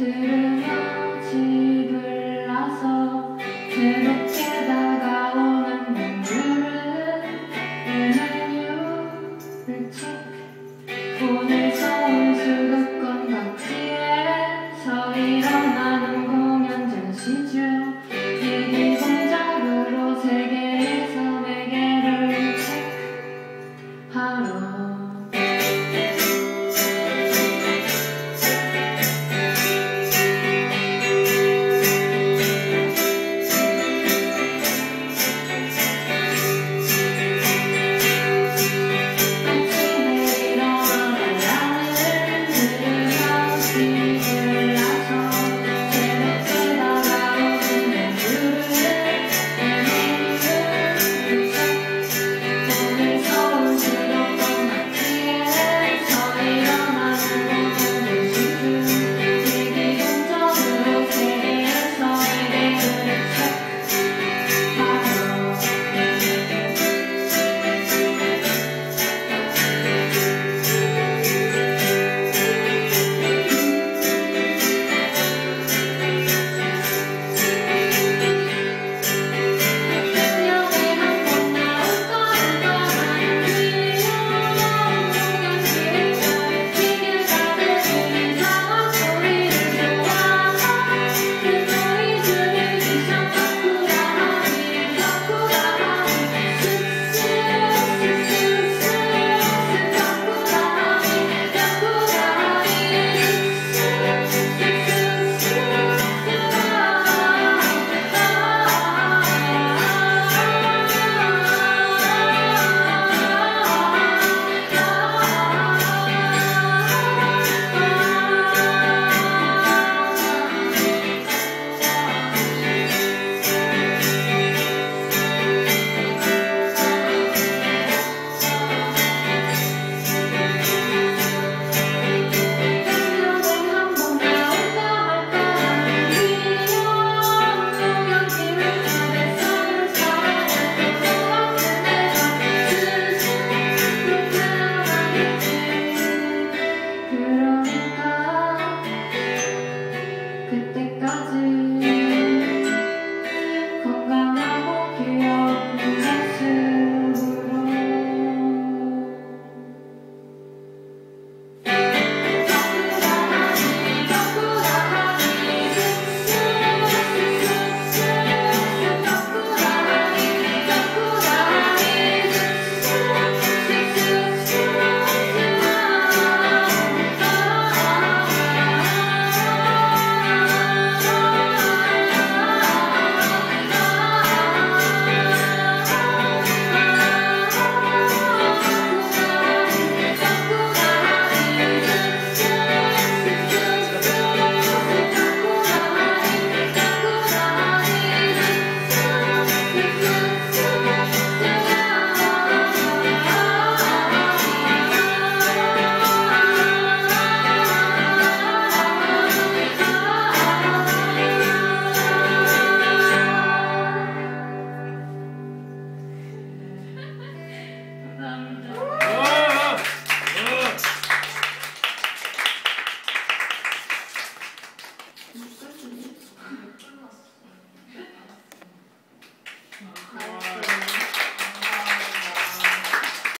to